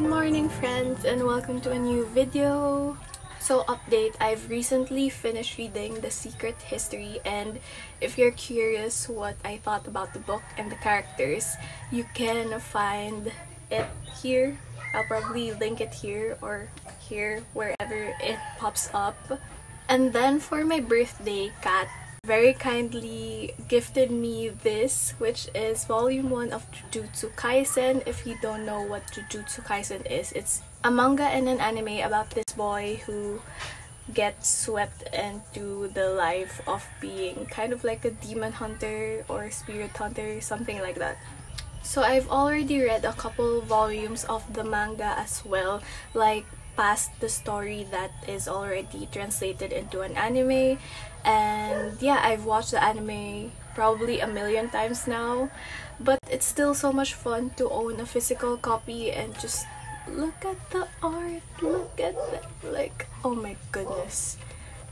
Good morning friends and welcome to a new video. So update, I've recently finished reading The Secret History and if you're curious what I thought about the book and the characters, you can find it here. I'll probably link it here or here wherever it pops up. And then for my birthday, Kat very kindly gifted me this, which is volume 1 of Jujutsu Kaisen. If you don't know what Jujutsu Kaisen is, it's a manga and an anime about this boy who gets swept into the life of being kind of like a demon hunter or spirit hunter, something like that. So I've already read a couple volumes of the manga as well, like past the story that is already translated into an anime. And yeah I've watched the anime probably a million times now. But it's still so much fun to own a physical copy and just look at the art look at that like oh my goodness.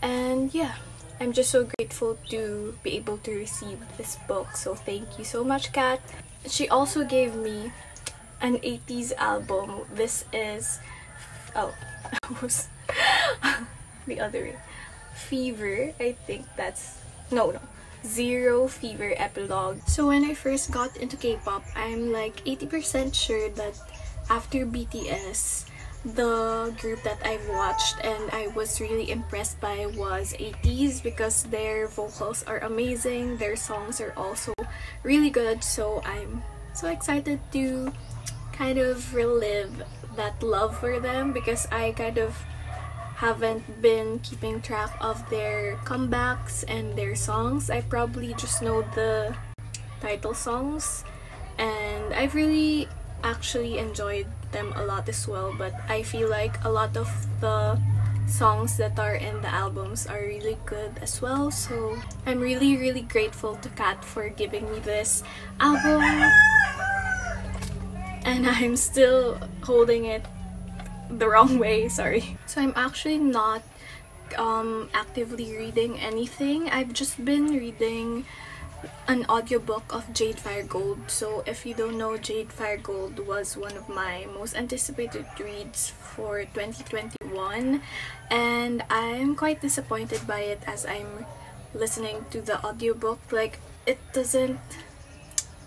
And yeah I'm just so grateful to be able to receive this book. So thank you so much Kat. She also gave me an ATEEZ album. This is oh. Was the other way. Fever i think that's no no. Zero fever epilogue. So when i first got into k-pop i'm like 80% sure that after bts the group that I've watched and I was really impressed by was ATEEZ because their vocals are amazing, their songs are also really good. So I'm so excited to kind of relive that love for them because I kind of haven't been keeping track of their comebacks and their songs. I probably just know the title songs and I've really actually enjoyed them a lot as well but I feel like a lot of the songs that are in the albums are really good as well so I'm really really grateful to Kat for giving me this album and I'm still holding it the wrong way, sorry. So I'm actually not um, actively reading anything. I've just been reading an audiobook of Jade Fire Gold. So if you don't know, Jade Fire Gold was one of my most anticipated reads for 2021 and I'm quite disappointed by it as I'm listening to the audiobook. Like it doesn't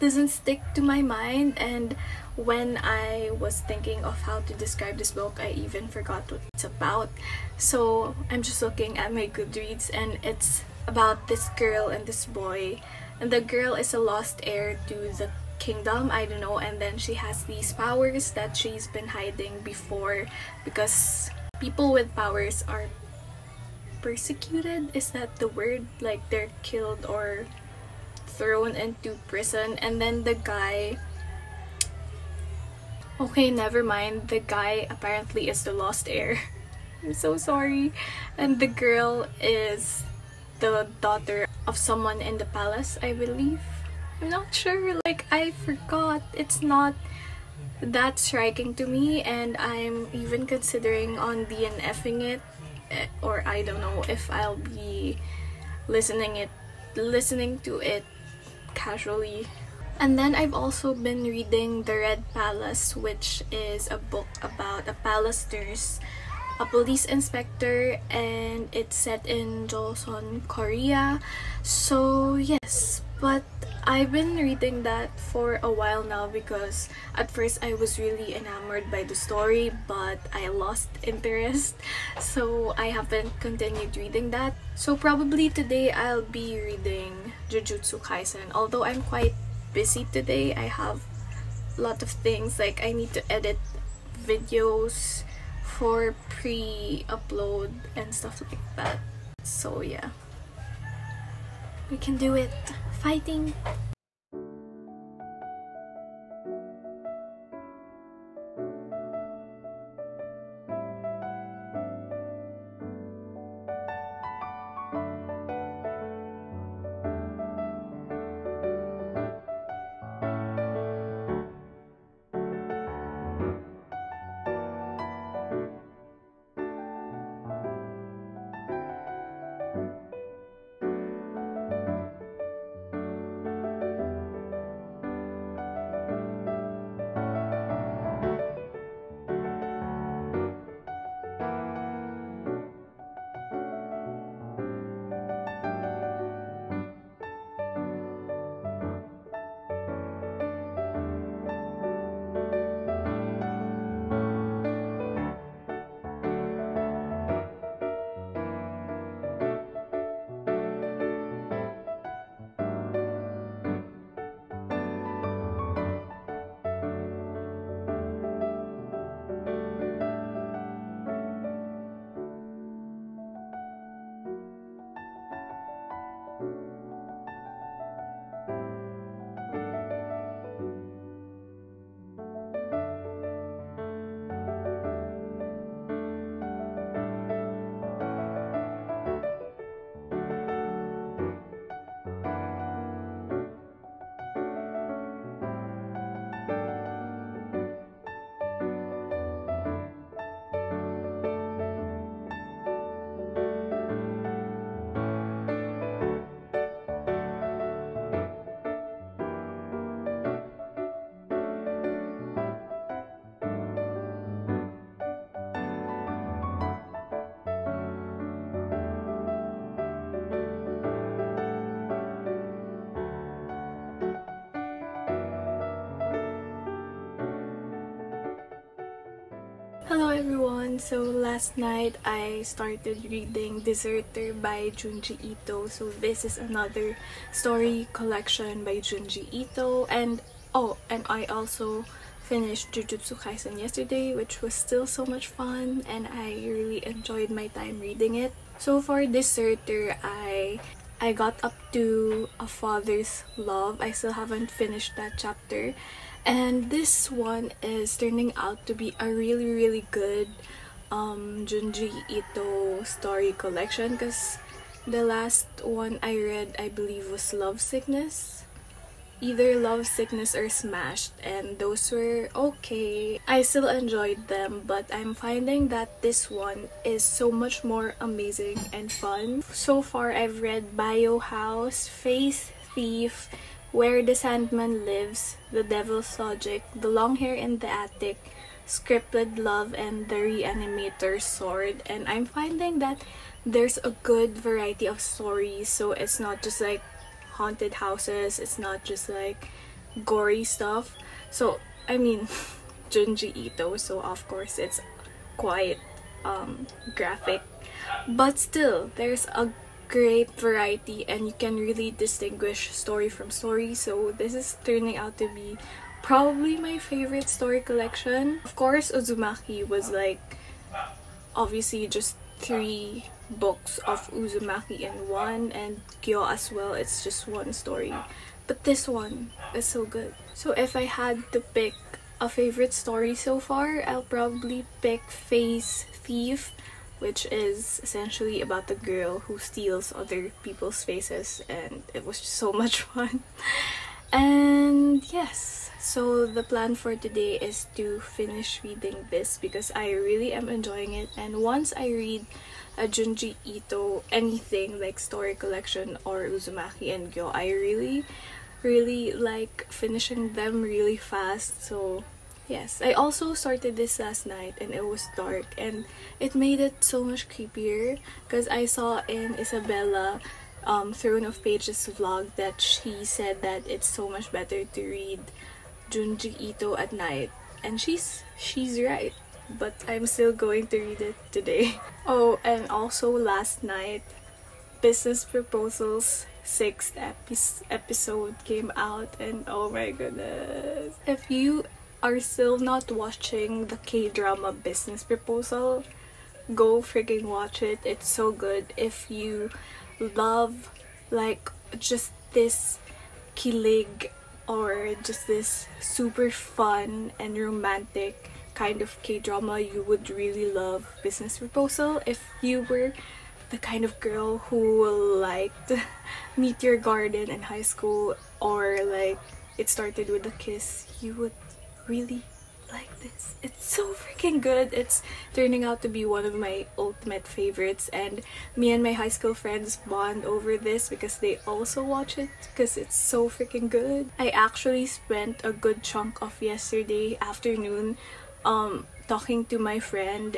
doesn't stick to my mind and when I was thinking of how to describe this book I even forgot what it's about. So I'm just looking at my Goodreads and it's about this girl and this boy. And the girl is a lost heir to the kingdom I don't know and then she has these powers that she's been hiding before because people with powers are persecuted? Is that the word? Like they're killed or thrown into prison and then the guy okay never mind the guy apparently is the lost heir. I'm so sorry. And the girl is the daughter of someone in the palace I believe. I'm not sure like I forgot. It's not that striking to me and I'm even considering on DNFing it eh, or I don't know if I'll be listening it listening to it casually. And then I've also been reading The Red Palace, which is a book about a palace nurse, a police inspector, and it's set in Joseon, Korea. So yes, but I've been reading that for a while now because at first I was really enamored by the story but I lost interest so I haven't continued reading that. So probably today I'll be reading Jujutsu Kaisen although I'm quite busy today. I have a lot of things like I need to edit videos for pre-upload and stuff like that. So yeah. We can do it fighting Hello everyone! So last night I started reading Deserter by Junji Ito. So this is another story collection by Junji Ito and oh and I also finished Jujutsu Kaisen yesterday which was still so much fun and I really enjoyed my time reading it. So for Deserter I I got up to A Father's Love. I still haven't finished that chapter and this one is turning out to be a really really good um, Junji Ito story collection because the last one I read I believe was Love Sickness. Either Love Sickness or Smashed and those were okay. I still enjoyed them but I'm finding that this one is so much more amazing and fun. So far I've read Bio House, Face Thief, where the Sandman Lives, The Devil's Logic, The Long Hair in the Attic, Scripted Love, and The Reanimator's Sword. And I'm finding that there's a good variety of stories, so it's not just like haunted houses, it's not just like gory stuff. So, I mean, Junji Ito, so of course it's quite um, graphic. But still, there's a great variety and you can really distinguish story from story. So this is turning out to be probably my favorite story collection. Of course uzumaki was like obviously just three books of uzumaki in one and gyo as well. It's just one story. But this one is so good. So if i had to pick a favorite story so far i'll probably pick face thief which is essentially about the girl who steals other people's faces and it was just so much fun. And yes so the plan for today is to finish reading this because I really am enjoying it. And once I read a Junji Ito anything like story collection or Uzumaki and Gyo I really really like finishing them really fast. So Yes, I also started this last night and it was dark and it made it so much creepier because I saw in Isabella um, Throne of Pages vlog that she said that it's so much better to read Junji Ito at night and she's she's right but I'm still going to read it today. Oh, and also last night Business Proposals sixth epi episode came out and oh my goodness. If you are still not watching the K-drama Business Proposal, go freaking watch it. It's so good. If you love like just this kilig or just this super fun and romantic kind of K-drama, you would really love Business Proposal. If you were the kind of girl who liked Meteor Garden in high school or like it started with a kiss, you would really like this. It's so freaking good. It's turning out to be one of my ultimate favorites and me and my high school friends bond over this because they also watch it because it's so freaking good. I actually spent a good chunk of yesterday afternoon um, talking to my friend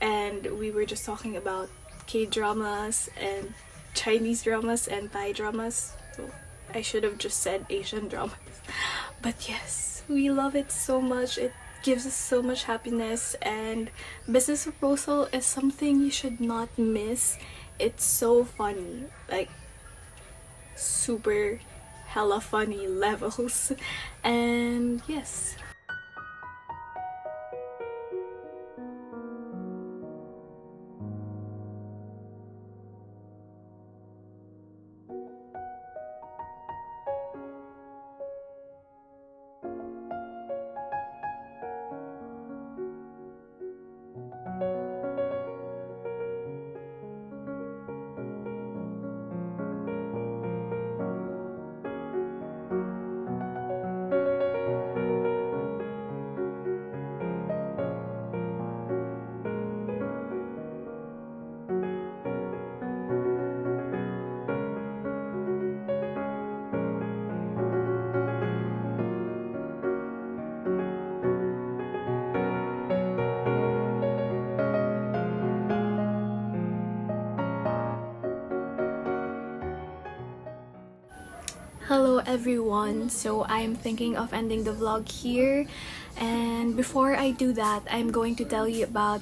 and we were just talking about K-dramas and Chinese dramas and Thai dramas. So I should have just said Asian dramas. But yes, we love it so much. It gives us so much happiness and Business Proposal is something you should not miss. It's so funny. Like super hella funny levels. And yes, Hello everyone, so I'm thinking of ending the vlog here and before I do that, I'm going to tell you about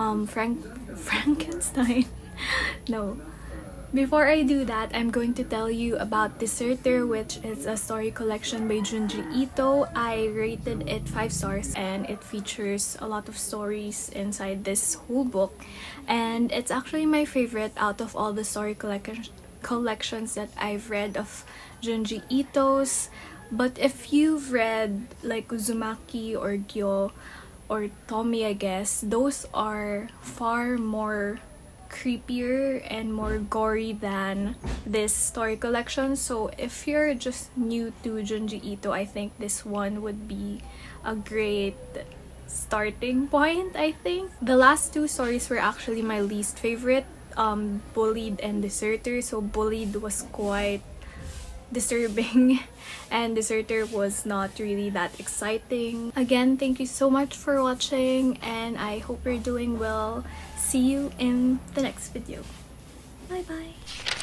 um, Frank Frankenstein. no, before I do that, I'm going to tell you about Deserter, which is a story collection by Junji Ito. I rated it 5 stars and it features a lot of stories inside this whole book. And it's actually my favorite out of all the story collections collections that I've read of Junji Ito's. But if you've read like Uzumaki or Gyo or Tomie, I guess, those are far more creepier and more gory than this story collection. So if you're just new to Junji Ito, I think this one would be a great starting point, I think. The last two stories were actually my least favorite, um, Bullied and Deserter. So Bullied was quite disturbing and Deserter was not really that exciting. Again, thank you so much for watching and I hope you're doing well. See you in the next video. Bye bye!